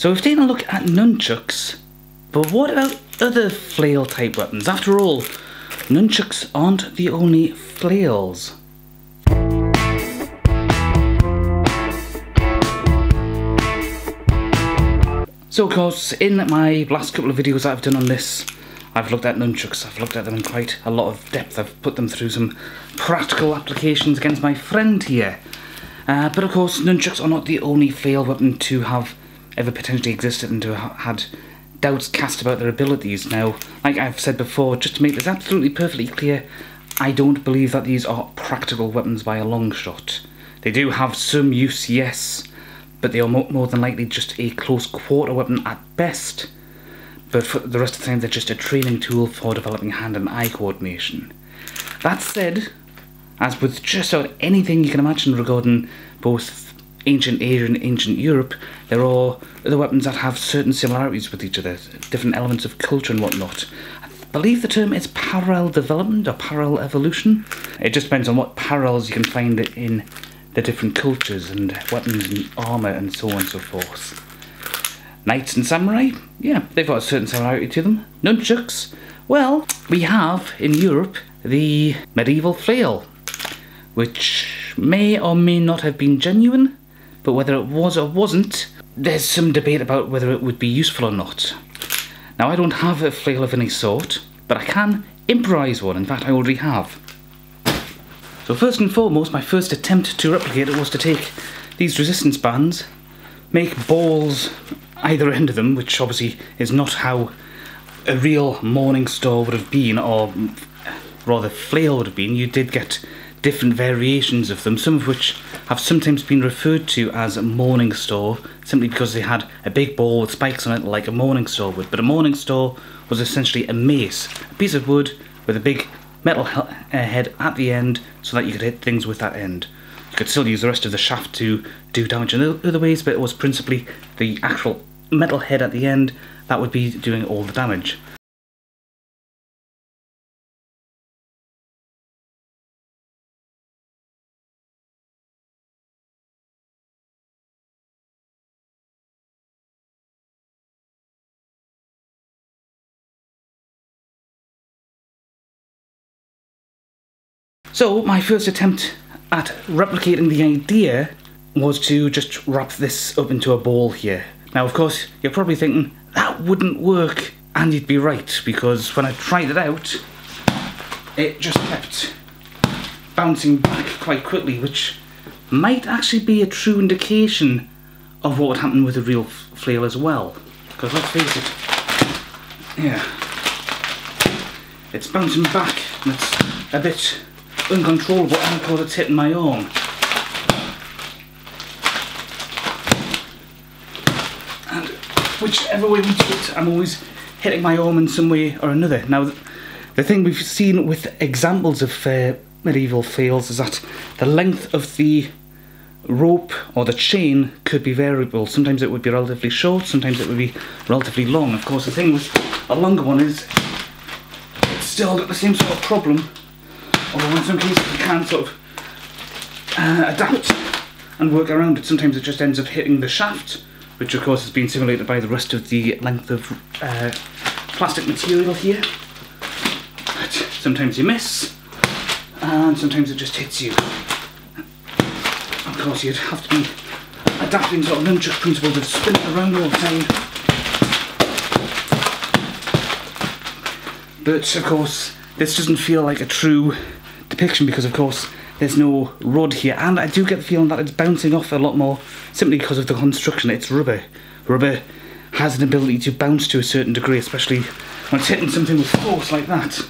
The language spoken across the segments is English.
So we've taken a look at nunchucks, but what about other flail type weapons? After all, nunchucks aren't the only flails. So of course, in my last couple of videos I've done on this, I've looked at nunchucks, I've looked at them in quite a lot of depth, I've put them through some practical applications against my friend here. Uh, but of course, nunchucks are not the only flail weapon to have ever potentially existed and to had doubts cast about their abilities. Now, like I've said before, just to make this absolutely perfectly clear, I don't believe that these are practical weapons by a long shot. They do have some use, yes, but they are more than likely just a close quarter weapon at best but for the rest of the time they're just a training tool for developing hand and eye coordination. That said, as with just about anything you can imagine regarding both ancient Asia and ancient Europe, they're all the weapons that have certain similarities with each other, different elements of culture and whatnot. I believe the term is parallel development or parallel evolution. It just depends on what parallels you can find in the different cultures and weapons and armour and so on and so forth. Knights and samurai, yeah, they've got a certain similarity to them. Nunchucks, well, we have in Europe the medieval flail, which may or may not have been genuine, but whether it was or wasn't, there's some debate about whether it would be useful or not. Now, I don't have a flail of any sort, but I can improvise one. In fact, I already have. So first and foremost, my first attempt to replicate it was to take these resistance bands, make balls either end of them, which obviously is not how a real morning star would have been, or rather flail would have been. You did get different variations of them, some of which have sometimes been referred to as a morning star, simply because they had a big ball with spikes on it like a morning star would. But a morning star was essentially a mace, a piece of wood with a big metal uh, head at the end so that you could hit things with that end. You could still use the rest of the shaft to do damage in other ways, but it was principally the actual metal head at the end, that would be doing all the damage. So my first attempt at replicating the idea was to just wrap this up into a ball here. Now, of course, you're probably thinking, that wouldn't work. And you'd be right, because when I tried it out, it just kept bouncing back quite quickly, which might actually be a true indication of what would happen with a real flail as well. Because let's face it, yeah, it's bouncing back and it's a bit uncontrollable and because it's hitting my arm. And whichever way we do it, I'm always hitting my arm in some way or another. Now, the thing we've seen with examples of uh, medieval flails is that the length of the rope or the chain could be variable. Sometimes it would be relatively short, sometimes it would be relatively long. Of course, the thing with a longer one is it's still got the same sort of problem, although in some cases you can sort of uh, adapt and work around it. Sometimes it just ends up hitting the shaft which of course has been simulated by the rest of the length of uh, plastic material here. But sometimes you miss, and sometimes it just hits you. Of course you'd have to be adapting sort of nunchuck principles to spin it around all the time. But of course, this doesn't feel like a true depiction because of course there's no rod here. And I do get the feeling that it's bouncing off a lot more simply because of the construction. It's rubber. Rubber has an ability to bounce to a certain degree especially when it's hitting something with force like that.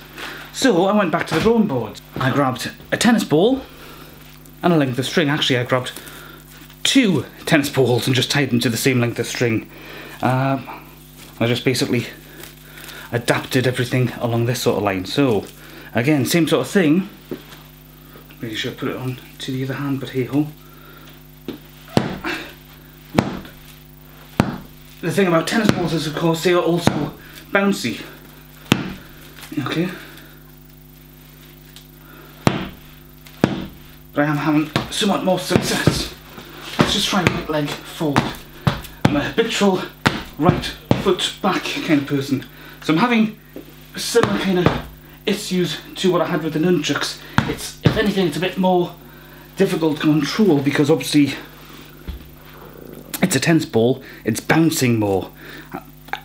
So I went back to the drawing board. I grabbed a tennis ball and a length of string. Actually I grabbed two tennis balls and just tied them to the same length of string. Um, I just basically adapted everything along this sort of line. So again same sort of thing Maybe should put it on to the other hand, but hey ho. The thing about tennis balls is, of course, they are also bouncy. Okay. But I am having somewhat more success. Let's just try get leg forward. I'm a habitual right foot back kind of person. So I'm having a similar kind of issues to what I had with the nunchucks. It's, if anything, it's a bit more difficult to control because obviously it's a tennis ball, it's bouncing more.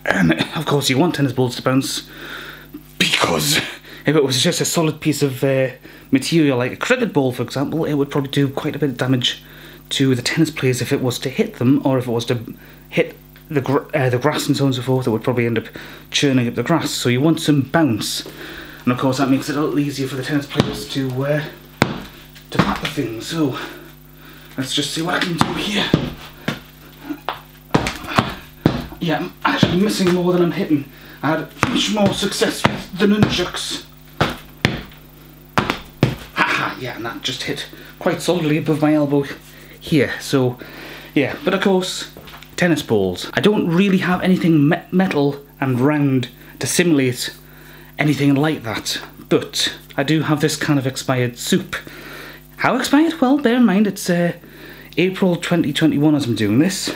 And of course, you want tennis balls to bounce because if it was just a solid piece of uh, material like a cricket ball, for example, it would probably do quite a bit of damage to the tennis players if it was to hit them or if it was to hit the gr uh, the grass and so on and so forth. It would probably end up churning up the grass. So you want some bounce, and of course that makes it a little easier for the tennis players to uh, to pat the thing. So let's just see what I can do here. Yeah, I'm actually missing more than I'm hitting. I had much more success with the nunchucks. Haha, yeah, and that just hit quite solidly above my elbow here. So, yeah, but of course, tennis balls. I don't really have anything me metal and round to simulate anything like that, but I do have this kind of expired soup. How expired? Well, bear in mind it's uh, April 2021 as I'm doing this.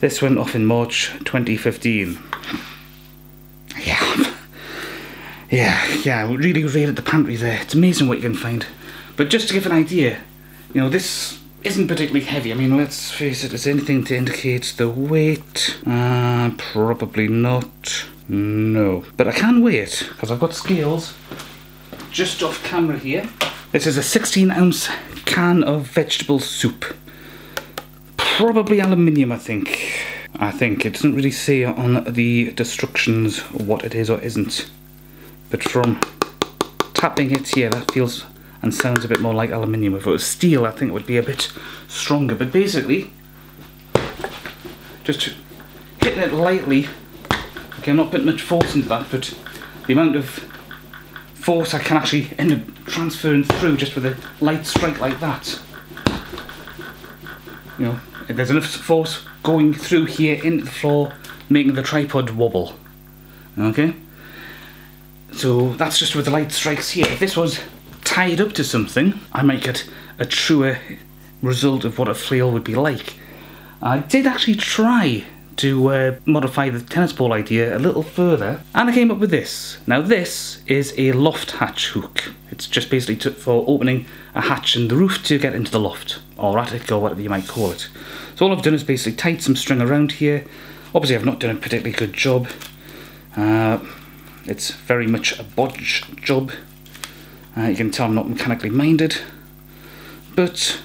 This went off in March 2015. Yeah. Yeah, yeah, really raided the pantry there. It's amazing what you can find. But just to give an idea, you know, this isn't particularly heavy. I mean, let's face it, is anything to indicate the weight? Uh, probably not. No. But I can weigh it, because I've got scales just off camera here. This is a 16 ounce can of vegetable soup. Probably aluminium, I think. I think. It doesn't really say on the instructions what it is or isn't. But from tapping it here, that feels and sounds a bit more like aluminium. If it was steel, I think it would be a bit stronger. But basically, just hitting it lightly. Okay, I'm not putting much force into that, but the amount of force I can actually end up transferring through just with a light strike like that. You know, there's enough force going through here into the floor, making the tripod wobble. Okay? So that's just with the light strikes here. If this was tied up to something, I might get a truer result of what a flail would be like. I did actually try to uh, modify the tennis ball idea a little further, and I came up with this. Now this is a loft hatch hook. It's just basically for opening a hatch in the roof to get into the loft, or attic, or whatever you might call it. So all I've done is basically tied some string around here. Obviously I've not done a particularly good job. Uh, it's very much a bodge job. Uh, you can tell I'm not mechanically minded. But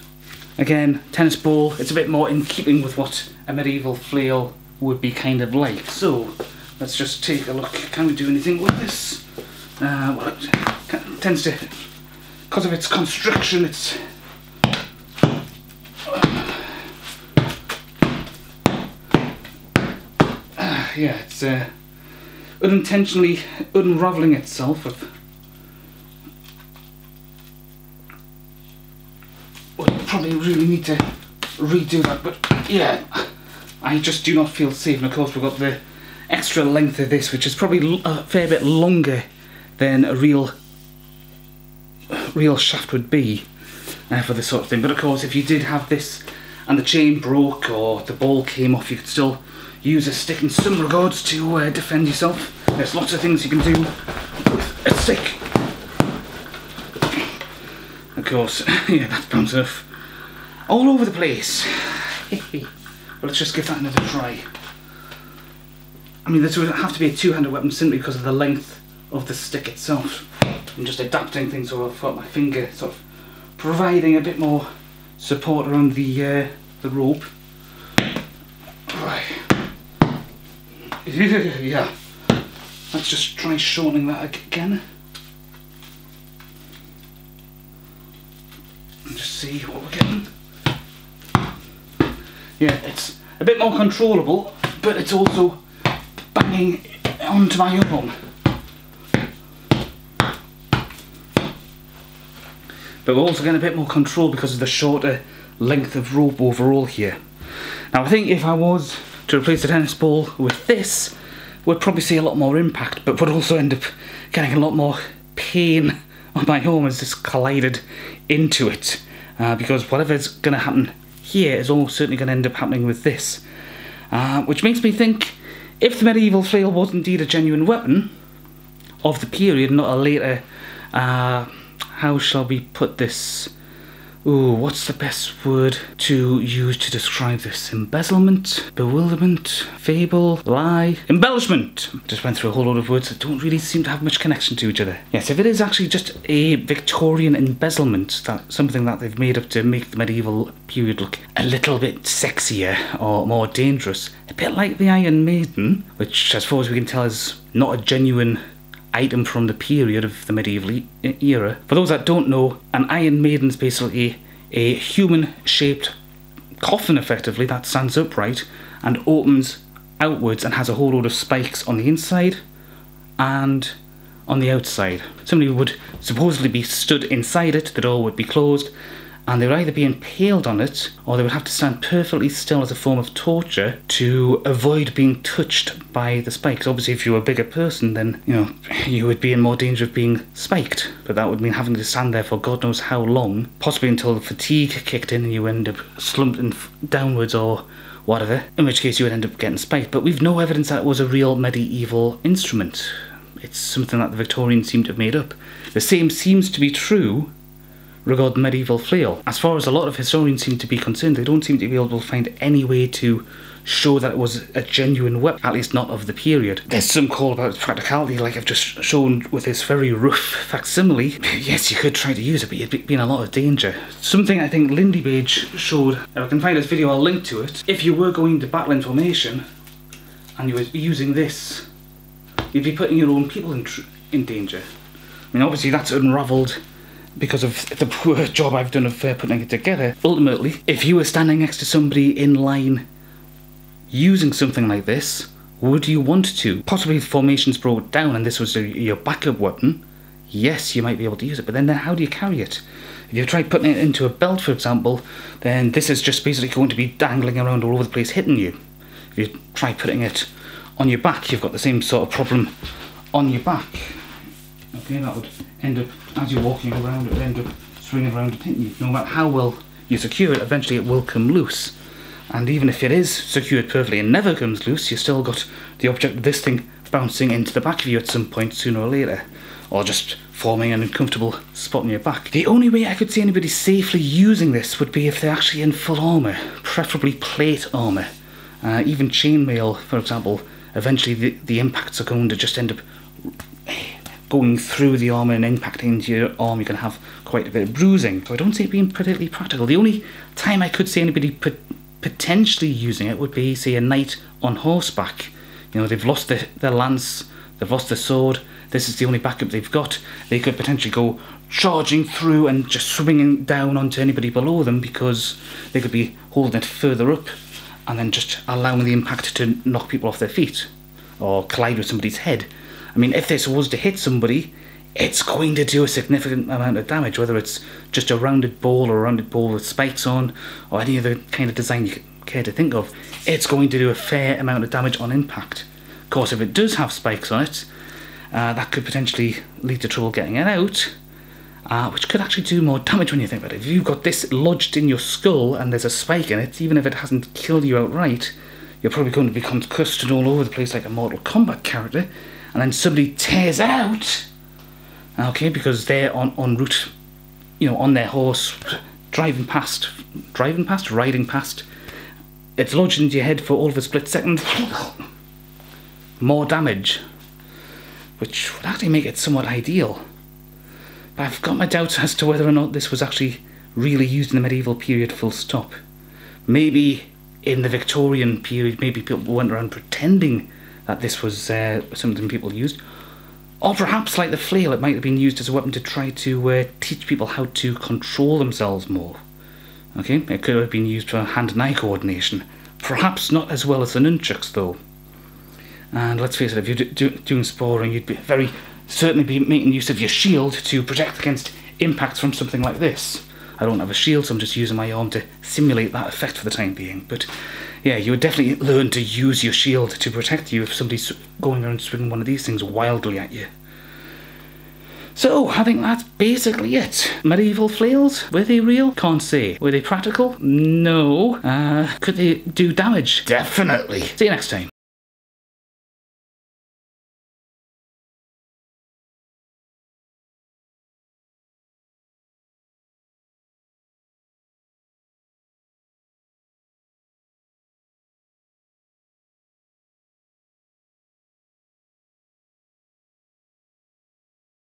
again, tennis ball, it's a bit more in keeping with what a medieval flail would be kind of like. So let's just take a look. Can we do anything with this? Uh, well, it tends to, because of its construction, it's yeah, it's uh, unintentionally unraveling itself. Of, well, probably really need to redo that, but yeah, I just do not feel safe. And of course, we've got the extra length of this, which is probably a fair bit longer than a real real shaft would be uh, for this sort of thing. But of course, if you did have this and the chain broke or the ball came off, you could still use a stick in some regards to uh, defend yourself. There's lots of things you can do with a stick. Of course, yeah, that's bouncing off all over the place. but let's just give that another try. I mean, this would have to be a two-handed weapon simply because of the length of the stick itself. I'm just adapting things so I've got my finger sort of providing a bit more support around the uh, the rope. Right. yeah. Let's just try shortening that again. And just see what we're getting. Yeah, it's a bit more controllable, but it's also banging onto my arm. But we're also getting a bit more control because of the shorter length of rope overall here. Now I think if I was to replace the tennis ball with this, we'd probably see a lot more impact, but would also end up getting a lot more pain on my arm as this collided into it. Uh, because whatever's going to happen here is almost certainly going to end up happening with this. Uh, which makes me think if the medieval flail was indeed a genuine weapon of the period, not a later, uh, how shall we put this? Ooh, what's the best word to use to describe this? Embezzlement, bewilderment, fable, lie, embellishment. Just went through a whole lot of words that don't really seem to have much connection to each other. Yes, if it is actually just a Victorian embezzlement, that something that they've made up to make the medieval period look a little bit sexier or more dangerous, a bit like the Iron Maiden, which, as far as we can tell, is not a genuine item from the period of the medieval era. For those that don't know, an Iron Maiden is basically a human shaped coffin, effectively, that stands upright and opens outwards and has a whole load of spikes on the inside and on the outside. Somebody would supposedly be stood inside it, the door would be closed, and they would either be impaled on it or they would have to stand perfectly still as a form of torture to avoid being touched by the spikes. Obviously, if you were a bigger person, then you know you would be in more danger of being spiked. But that would mean having to stand there for God knows how long, possibly until the fatigue kicked in and you end up slumping downwards or whatever. In which case, you would end up getting spiked. But we've no evidence that it was a real medieval instrument. It's something that the Victorians seem to have made up. The same seems to be true regarding the medieval flail. As far as a lot of historians seem to be concerned, they don't seem to be able to find any way to show that it was a genuine weapon, at least not of the period. There's some call about practicality, like I've just shown with this very rough facsimile. Yes, you could try to use it, but you'd be in a lot of danger. Something I think Lindybeige showed, if I can find this video, I'll link to it. If you were going to battle in formation and you were using this, you'd be putting your own people in, in danger. I mean, obviously, that's unravelled because of the poor job I've done of uh, putting it together. Ultimately, if you were standing next to somebody in line using something like this, would you want to? Possibly the formations brought down and this was a, your backup weapon, yes, you might be able to use it, but then, then how do you carry it? If you try putting it into a belt, for example, then this is just basically going to be dangling around all over the place, hitting you. If you try putting it on your back, you've got the same sort of problem on your back. That would end up, as you're walking around, it would end up swinging around hitting you. No matter how well you secure it, eventually it will come loose. And even if it is secured perfectly and never comes loose, you've still got the object of this thing bouncing into the back of you at some point sooner or later. Or just forming an uncomfortable spot on your back. The only way I could see anybody safely using this would be if they're actually in full armour, preferably plate armour. Uh, even chainmail, for example, eventually the, the impacts are going to just end up going through the armour and impacting into your arm, you can have quite a bit of bruising. So I don't see it being particularly practical. The only time I could see anybody pot- potentially using it would be, say, a knight on horseback. You know, they've lost their, their lance, they've lost their sword, this is the only backup they've got. They could potentially go charging through and just swinging down onto anybody below them because they could be holding it further up and then just allowing the impact to knock people off their feet or collide with somebody's head. I mean, if this was to hit somebody, it's going to do a significant amount of damage, whether it's just a rounded ball or a rounded ball with spikes on, or any other kind of design you care to think of. It's going to do a fair amount of damage on impact. Of course, if it does have spikes on it, uh, that could potentially lead to trouble getting it out, uh, which could actually do more damage when you think about it. If you've got this lodged in your skull and there's a spike in it, even if it hasn't killed you outright, you're probably going to be concussed and all over the place like a Mortal Kombat character, and then somebody tears out, okay, because they're on, en route, you know, on their horse, driving past, driving past, riding past, it's lodged into your head for all of a split second, more damage, which would actually make it somewhat ideal. But I've got my doubts as to whether or not this was actually really used in the medieval period full stop. Maybe in the Victorian period, maybe people went around pretending that this was uh, something people used. Or perhaps, like the flail, it might have been used as a weapon to try to uh, teach people how to control themselves more. Okay, it could have been used for hand and eye coordination. Perhaps not as well as the nunchucks, though. And let's face it, if you're do- do- doing sporing, you'd be very certainly be making use of your shield to protect against impacts from something like this. I don't have a shield, so I'm just using my arm to simulate that effect for the time being. But yeah, you would definitely learn to use your shield to protect you if somebody's going around swinging one of these things wildly at you. So, I think that's basically it. Medieval flails, were they real? Can't say. Were they practical? No. Uh, could they do damage? Definitely. See you next time.